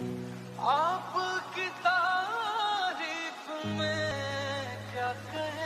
आप आपकी तारीफ़ में क्या कहें?